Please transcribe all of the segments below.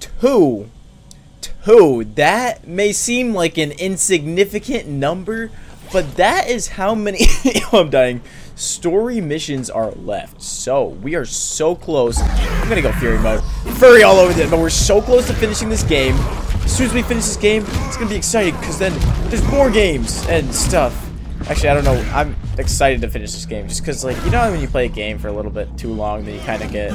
Two. Two. That may seem like an insignificant number, but that is how many... I'm dying. Story missions are left. So, we are so close. I'm gonna go Fury mode. Furry all over this, but we're so close to finishing this game. As soon as we finish this game, it's gonna be exciting, because then there's more games and stuff. Actually, I don't know. I'm excited to finish this game, just because, like, you know when you play a game for a little bit too long, then you kind of get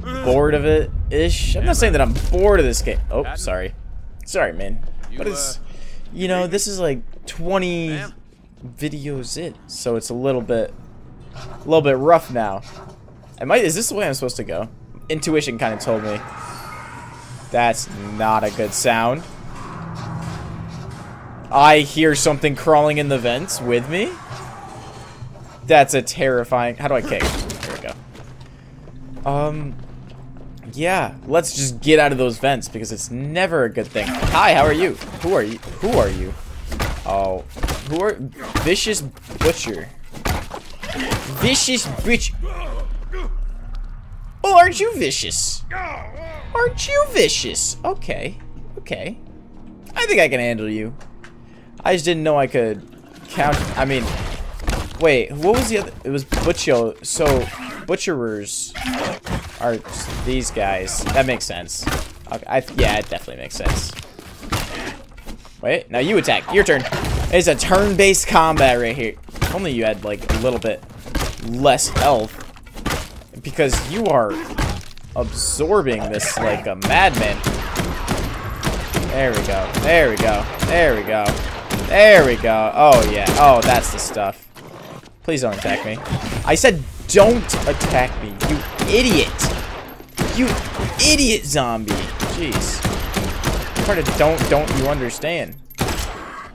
bored of it-ish? I'm not saying that I'm bored of this game. Oh, sorry. Sorry, man. But it's, you know, this is like 20 videos in, so it's a little bit, a little bit rough now. Am I, is this the way I'm supposed to go? Intuition kind of told me. That's not a good sound. I hear something crawling in the vents with me. That's a terrifying... How do I kick? There we go. Um... Yeah, let's just get out of those vents because it's never a good thing. Hi, how are you? Who are you? Who are you? Oh, who are... Vicious Butcher. Vicious bitch. Oh, aren't you vicious? Aren't you vicious? Okay. Okay. I think I can handle you. I just didn't know I could count. I mean, wait, what was the other? It was Butcher. So, Butcherers are these guys. That makes sense. Okay, I, yeah, it definitely makes sense. Wait, now you attack. Your turn. It's a turn-based combat right here. If only you had, like, a little bit less health. Because you are absorbing this like a madman. There we go. There we go. There we go. There we go. Oh, yeah. Oh, that's the stuff. Please don't attack me. I said don't attack me, idiot. You idiot zombie. Jeez. What part of don't, don't you understand?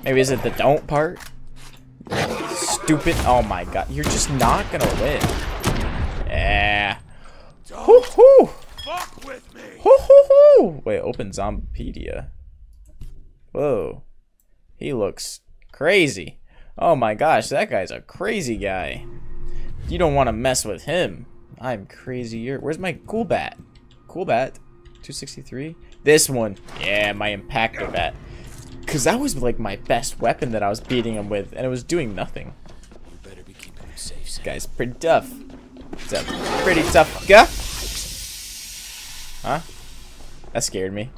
Maybe is it the don't part? Stupid. Oh my god. You're just not gonna win. Yeah. Hoo hoo. Fuck with me. Hoo hoo hoo. Wait, open Zompedia. Whoa. He looks crazy. Oh my gosh, that guy's a crazy guy. You don't want to mess with him. I'm crazier. Where's my cool bat? Cool bat. 263? This one. Yeah, my impactor bat. Because that was like my best weapon that I was beating him with, and it was doing nothing. You Better be keeping him safe. Guy's pretty tough. He's a pretty tough guy. Huh? That scared me.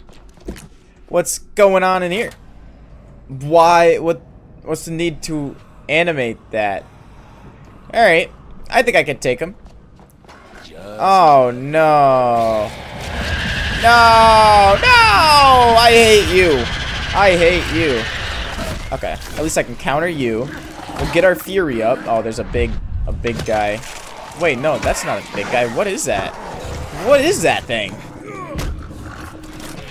What's going on in here? Why? What? What's the need to animate that? All right, I think I can take him. Oh no! No! No! I hate you. I hate you. Okay, at least I can counter you. We'll get our fury up. Oh, there's a big, a big guy. Wait, no, that's not a big guy. What is that? What is that thing?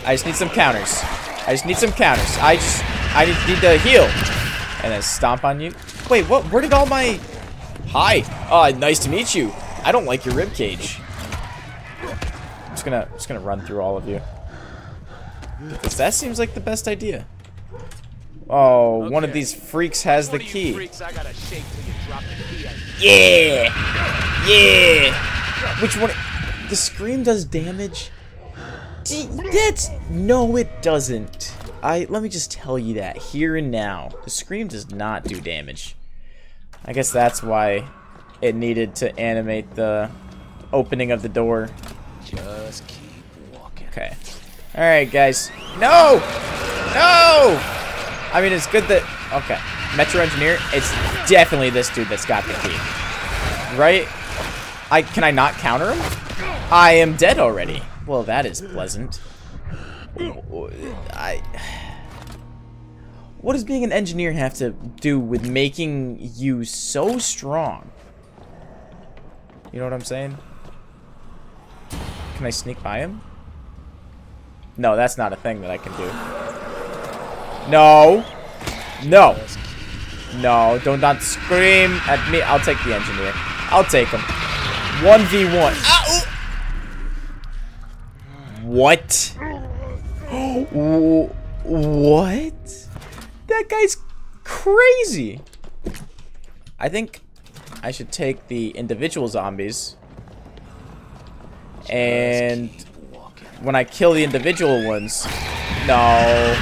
I just need some counters. I just need some counters. I just, I just need to heal. And then stomp on you. Wait, what? Where did all my... Hi. Uh, nice to meet you. I don't like your rib cage. I'm just gonna, just gonna run through all of you. Because that seems like the best idea. Oh, one of these freaks has the key. Yeah! Yeah! Which one? The scream does damage? D that's... No, it doesn't. I Let me just tell you that here and now. The scream does not do damage. I guess that's why it needed to animate the opening of the door. Just keep walking. Okay. Alright, guys. No! No! I mean, it's good that... Okay. Metro Engineer, it's definitely this dude that's got the key. Right? I Can I not counter him? I am dead already. Well, that is pleasant. I... What does being an engineer have to do with making you so strong? You know what I'm saying? Can I sneak by him? No, that's not a thing that I can do. No. No. No, don't not scream at me. I'll take the engineer. I'll take him. 1v1. Ah, what? what? That guy's crazy. I think I should take the individual zombies and when I kill the individual ones. No.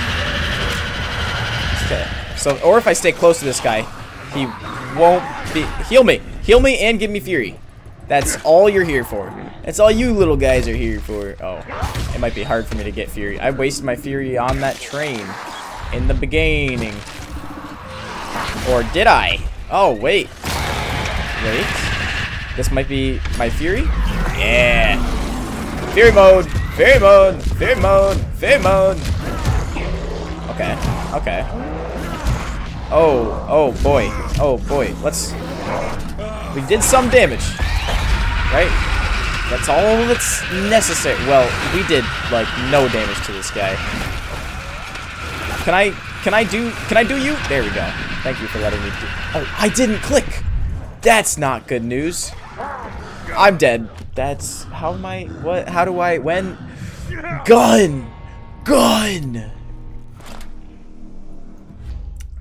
Okay. So, or if I stay close to this guy, he won't be. Heal me. Heal me and give me fury. That's all you're here for. That's all you little guys are here for. Oh, it might be hard for me to get fury. I wasted my fury on that train in the beginning. Or did I? Oh, wait. Wait. This might be my fury? Yeah. Fury mode. Fury mode. Fury mode. Fury mode. Okay. Okay. Oh. Oh, boy. Oh, boy. Let's... We did some damage. Right? That's all that's necessary. Well, we did, like, no damage to this guy. Can I... Can I do... Can I do you? There we go. Thank you for letting me do... Oh, I didn't click! That's not good news. I'm dead. That's... How am I... What? How do I... When... Gun! Gun!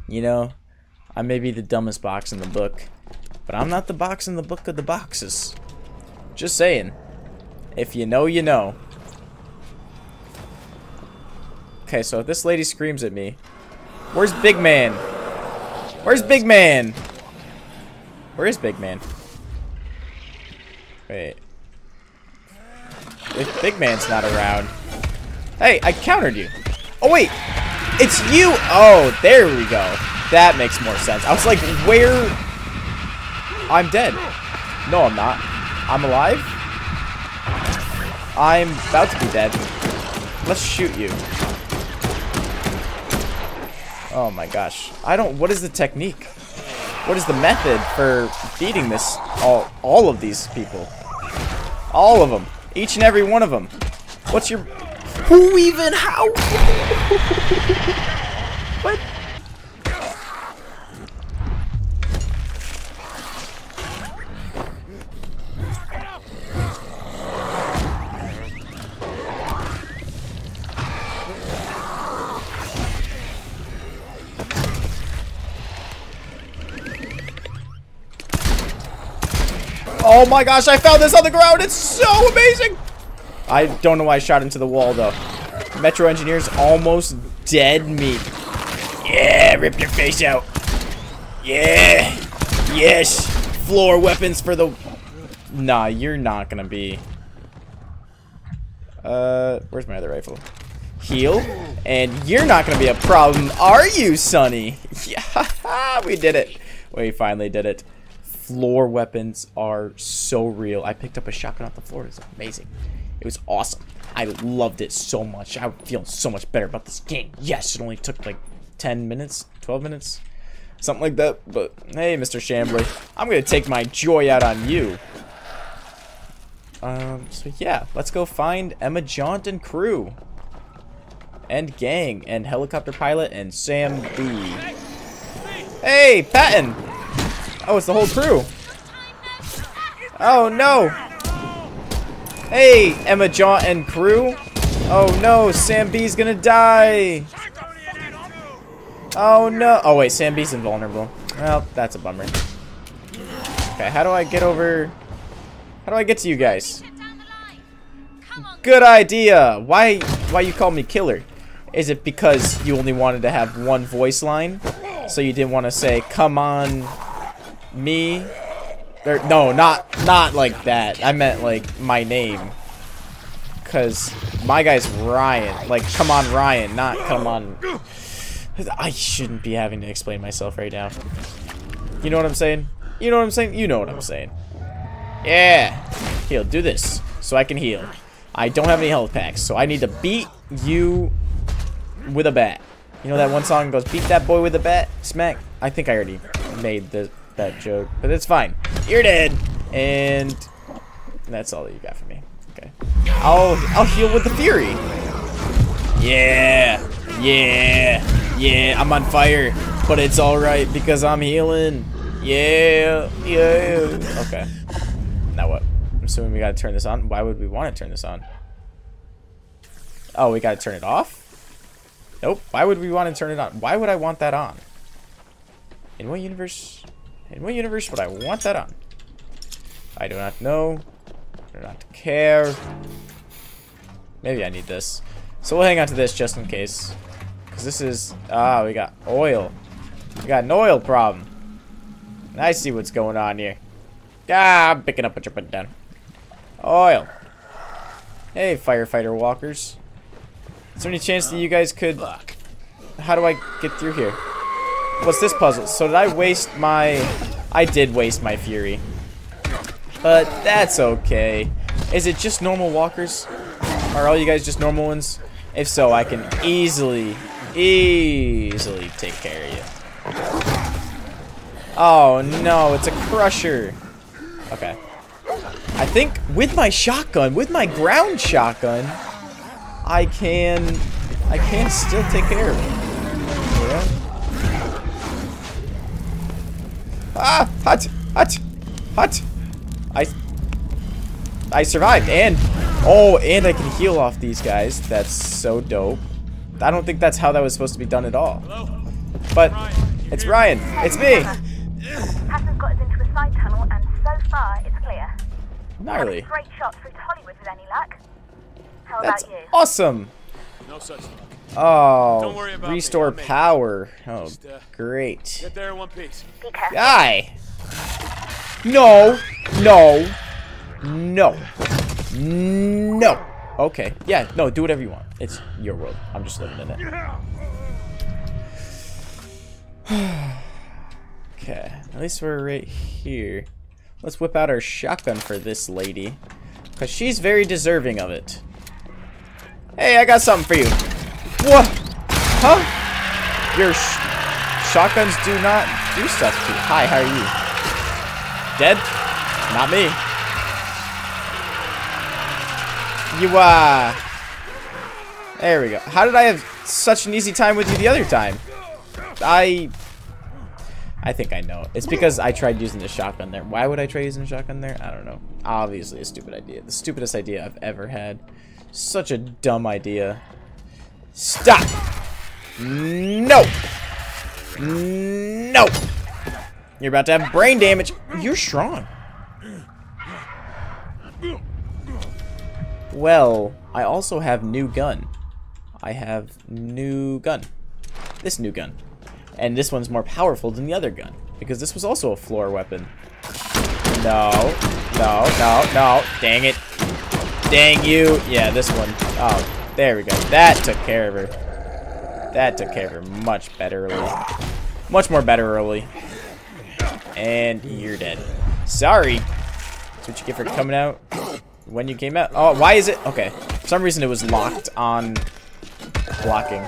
You know, I may be the dumbest box in the book, but I'm not the box in the book of the boxes. Just saying. If you know, you know. Okay, so if this lady screams at me, where's Big Man? Where's Big Man? Where is Big Man? Wait. Big Man's not around. Hey, I countered you. Oh, wait. It's you. Oh, there we go. That makes more sense. I was like, where? I'm dead. No, I'm not. I'm alive. I'm about to be dead. Let's shoot you. Oh my gosh. I don't, what is the technique? What is the method for beating this, all, all of these people? All of them. Each and every one of them. What's your, who even, how? what? Oh my gosh, I found this on the ground. It's so amazing. I don't know why I shot into the wall, though. Metro Engineer's almost dead meat. Yeah, rip your face out. Yeah. Yes. Floor weapons for the... Nah, you're not gonna be... Uh, where's my other rifle? Heal. And you're not gonna be a problem, are you, Sonny? Yeah, we did it. We finally did it floor weapons are so real. I picked up a shotgun off the floor. It was amazing. It was awesome. I loved it so much. I feel so much better about this game. Yes, it only took like 10 minutes, 12 minutes, something like that. But hey, Mr. Shambler, I'm going to take my joy out on you. Um, so yeah, let's go find Emma Jaunt and crew. And gang, and helicopter pilot, and Sam B. Hey, Patton! Oh, it's the whole crew. Oh, no. Hey, Emma Jaunt and crew. Oh, no. Sam B's gonna die. Oh, no. Oh, wait. Sam B's invulnerable. Well, that's a bummer. Okay, how do I get over... How do I get to you guys? Good idea. Why, why you call me killer? Is it because you only wanted to have one voice line? So you didn't want to say, come on, me? No not not like that. I meant like my name. Because my guy's ryan. Like come on ryan not come on. I shouldn't be having to explain myself right now. You know what i'm saying? You know what i'm saying? You know what i'm saying. Yeah. Heal do this so i can heal. I don't have any health packs so i need to beat you with a bat. You know that one song goes beat that boy with a bat. Smack. I think i already made the that joke, but it's fine. You're dead, and that's all that you got for me. Okay, I'll I'll heal with the fury. Yeah, yeah, yeah. I'm on fire, but it's all right because I'm healing. Yeah, yeah. Okay. Now what? I'm assuming we gotta turn this on. Why would we want to turn this on? Oh, we gotta turn it off? Nope. Why would we want to turn it on? Why would I want that on? In what universe? In what universe would I want that on? I do not know. I do not care. Maybe I need this. So we'll hang on to this just in case. Because this is... Ah, we got oil. We got an oil problem. And I see what's going on here. Ah, I'm picking up what you're putting down. Oil. Hey, firefighter walkers. Is there any chance that you guys could... How do I get through here? What's this puzzle? So did I waste my... I did waste my fury. But that's okay. Is it just normal walkers? Are all you guys just normal ones? If so, I can easily, easily take care of you. Oh no, it's a crusher. Okay. I think with my shotgun, with my ground shotgun, I can, I can still take care of it. Yeah. Ah, hot, hot, hot. I, I survived, and oh, and I can heal off these guys. That's so dope. I don't think that's how that was supposed to be done at all. But it's Ryan. It's me. Hassan got us into a side tunnel, and so far it's clear. Gnarly. Straight shot through Hollywood with any luck. How That's about you? awesome. No such luck. Oh, Don't worry about me, restore I'm power. Oh, Just, uh, great. Get there in one piece. Guy. No. No. No. No. Okay. Yeah. No. Do whatever you want. It's your world. I'm just living in it. okay. At least we're right here. Let's whip out our shotgun for this lady. Because she's very deserving of it. Hey, I got something for you. What? Huh? Your sh shotguns do not do stuff to you. Hi, how are you? Dead? Not me. You, uh... There we go. How did I have such an easy time with you the other time? I... I think I know. It's because I tried using the shotgun there. Why would I try using a shotgun there? I don't know. Obviously a stupid idea. The stupidest idea I've ever had. Such a dumb idea. Stop! No! No! You're about to have brain damage. You're strong. Well, I also have new gun. I have new gun. This new gun. And this one's more powerful than the other gun. Because this was also a floor weapon. No. No, no, no. Dang it. Dang you. Yeah, this one. Oh, there we go. That took care of her. That took care of her much better early. Much more better early. And you're dead. Sorry. That's what you get for coming out when you came out. Oh, why is it? Okay. For some reason it was locked on blocking.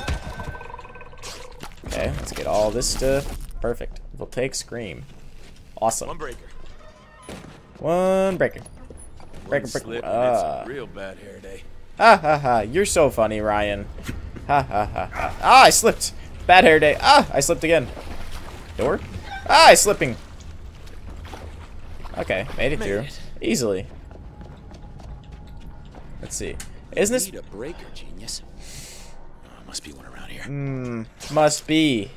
Okay, let's get all this stuff. Perfect. We'll take Scream. Awesome. One breaker. One breaker. Breaker, One slip and it's Uh, a real bad hair day. ha ha ha. You're so funny, Ryan. Ha ha ha ha. Ah, I slipped. Bad hair day. Ah, I slipped again. Door? Ah, I'm slipping. Okay, made it Made through. it. Easily. Let's see. Isn't this a breaker, genius. Oh, must be one around here. Hmm, must be.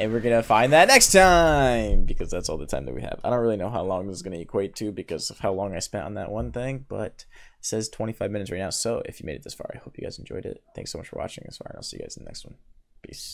And we're gonna find that next time because that's all the time that we have. I don't really know how long this is gonna equate to because of how long I spent on that one thing, but it says 25 minutes right now. So if you made it this far, I hope you guys enjoyed it. Thanks so much for watching this far, and I'll see you guys in the next one. Peace.